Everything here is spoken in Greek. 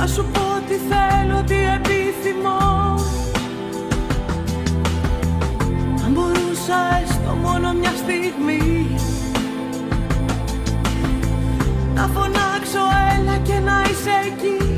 Να σου πω τι θέλω, τι επιθυμώ. Αν μπορούσα έστω μόνο μια στιγμή. Να φωνάξω έλα και να είσαι εκεί.